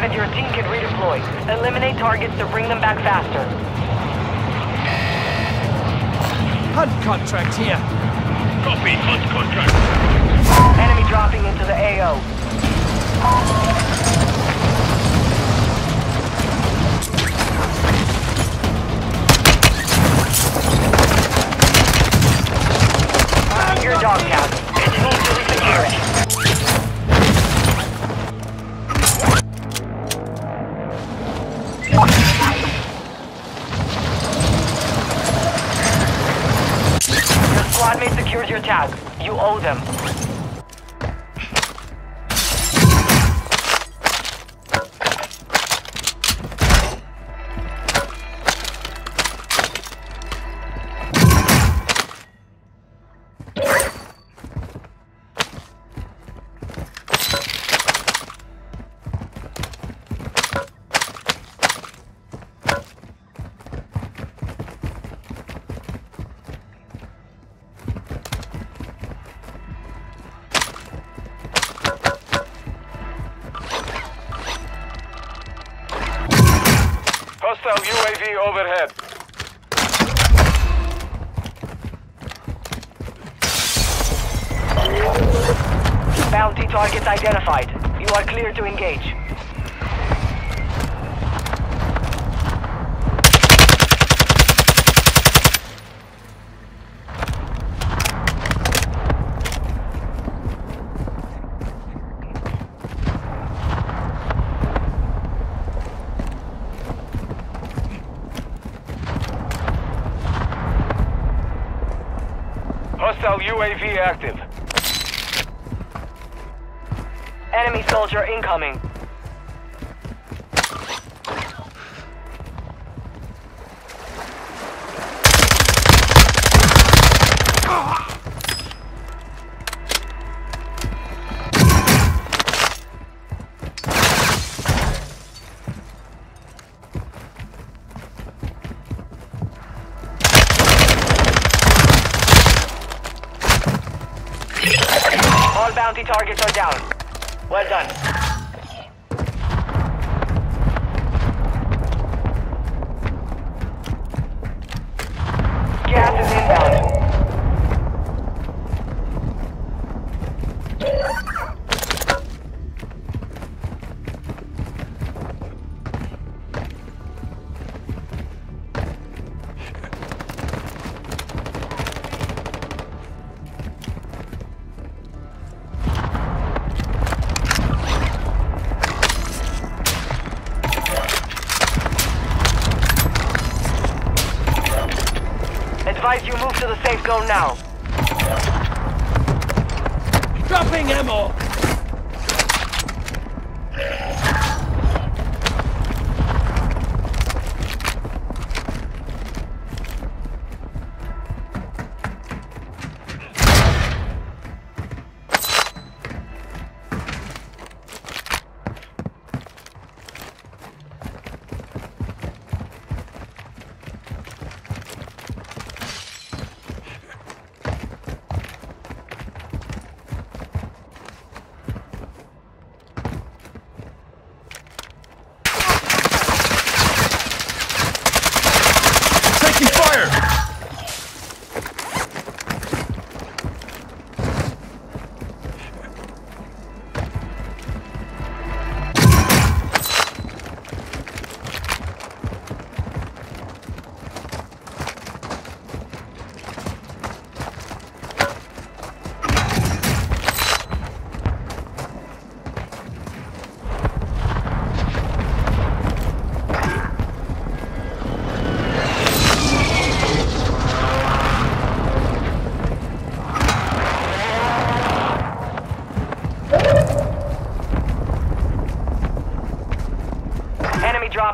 Private, your team can redeploy. Eliminate targets to bring them back faster. Hunt contract here. Copy, hunt contract. Enemy dropping into the AO. Your dog count. Targets identified. You are clear to engage. Hostile UAV active. Enemy soldier incoming. All bounty targets are down. Well done. Gas is inbound. Advise you move to the safe zone now. Dropping ammo.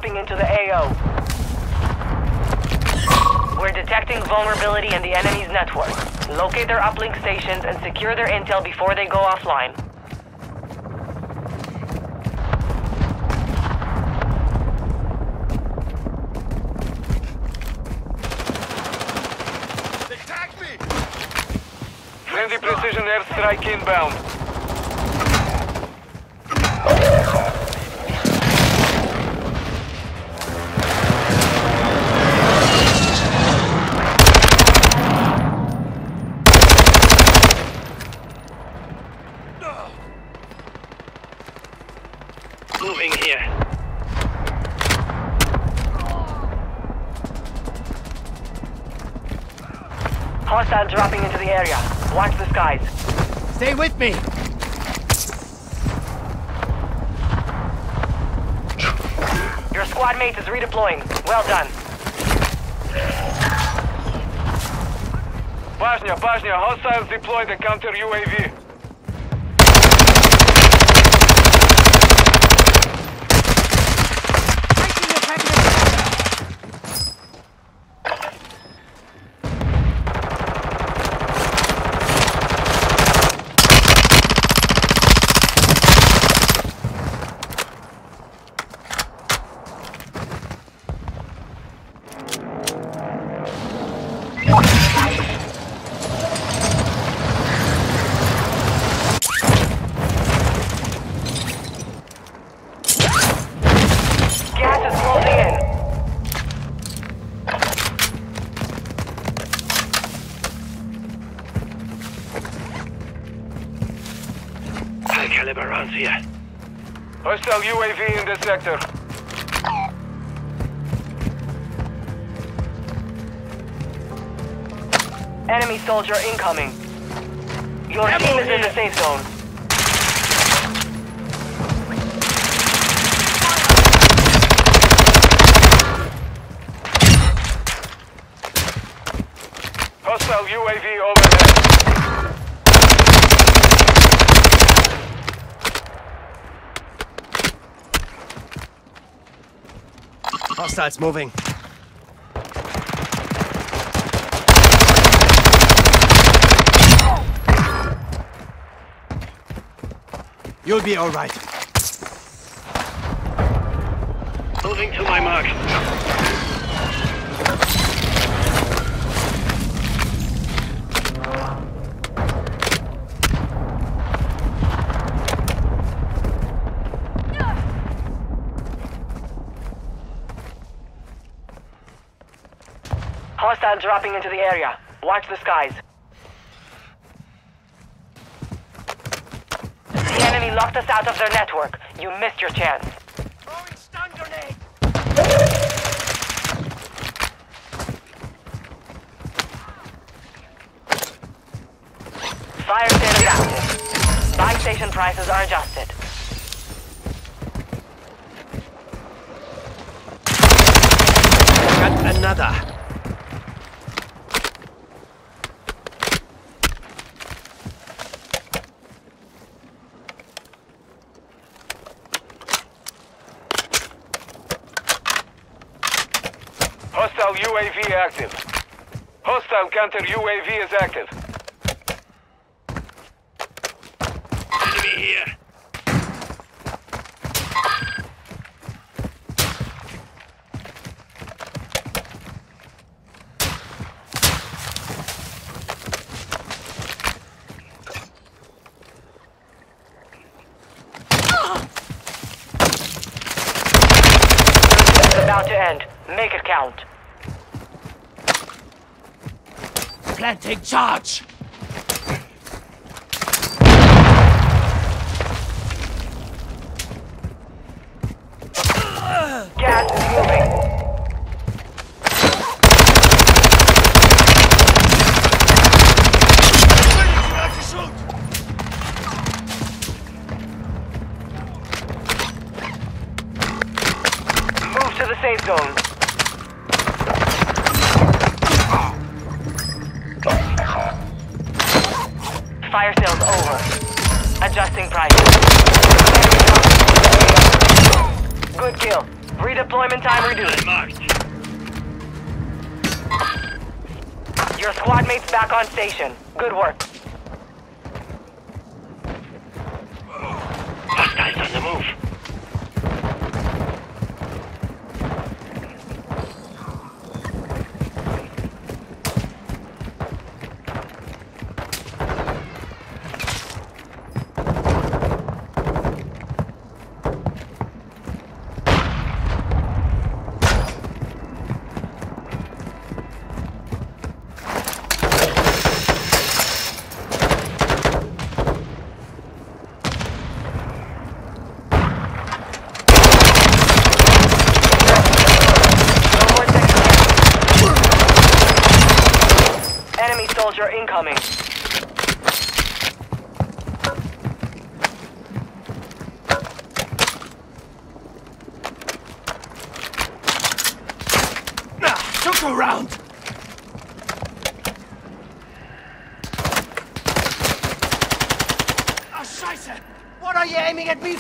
Dropping into the AO. We're detecting vulnerability in the enemy's network. Locate their uplink stations and secure their intel before they go offline. Friendly precision airstrike inbound. Hostile dropping into the area. Watch the skies. Stay with me! Your squad mate is redeploying. Well done. Bashня, Bashня, hostiles deployed the counter UAV. Caliber rounds here. Hostile UAV in the sector. Enemy soldier incoming. Your team is in the safe zone. Hostile UAV overhead. Hostiles moving. You'll be alright. Moving to my mark. Hostile dropping into the area. Watch the skies. The enemy locked us out of their network. You missed your chance. Throwing stun grenade! Fire sale is active. Buy station prices are adjusted. Got another. Hostile UAV active. Hostile counter UAV is active. Enemy here. It's about to end. Make it count. Planting charge! Sales over. Adjusting prices. Good kill. Redeployment time reduced. Your squad mates back on station. Good work.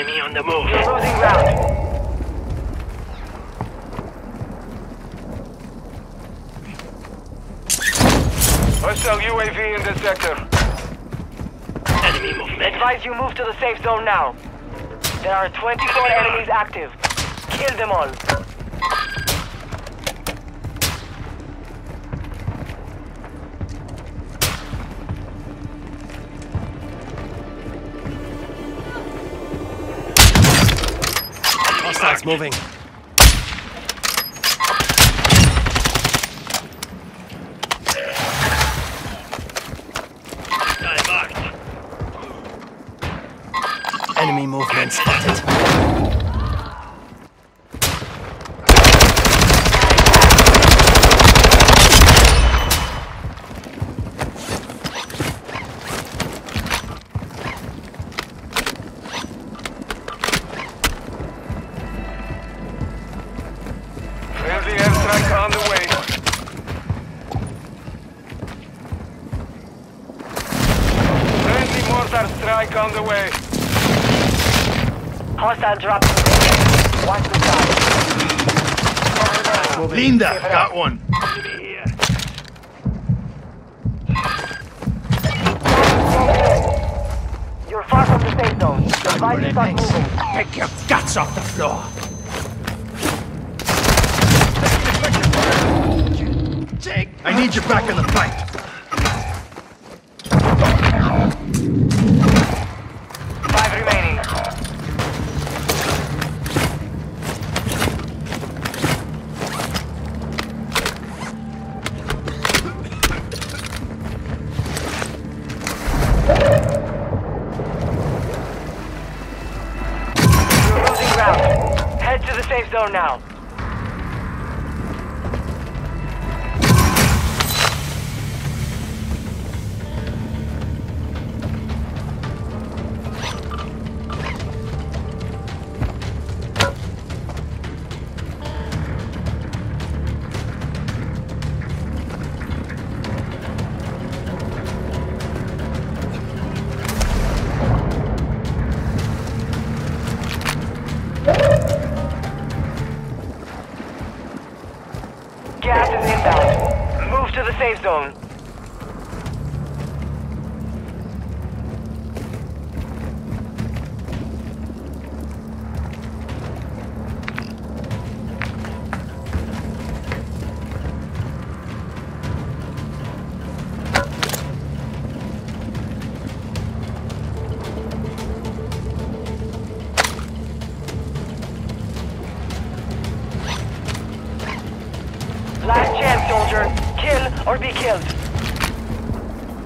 Enemy on the move. You're ground. Hostile UAV in the sector. Enemy movement. Advise you move to the safe zone now. There are 24 enemies active. Kill them all. Hostiles moving. Enemy movement spotted. Strike on the way. Hostile drop. Watch the sky. Linda, got one. You're far from the safe zone. Advise you start moving. Pick your guts off the floor. Take I need you back in the fight. Zone now.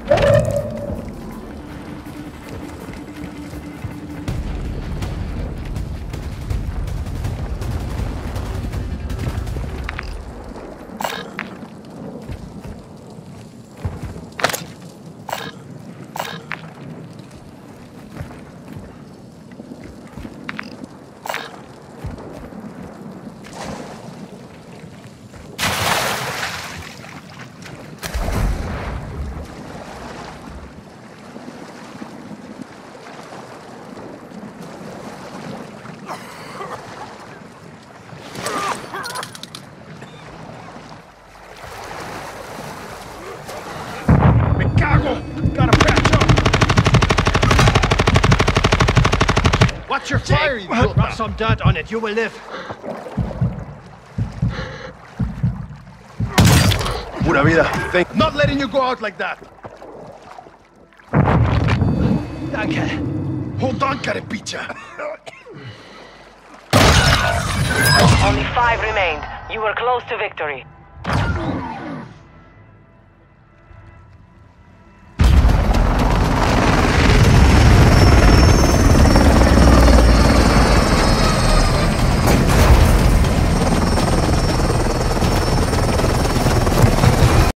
Chicago, on it. You will live. Pura vida. Thank Not letting you go out like that. Danke. Hold on, Caripicha. Only five remained. You were close to victory.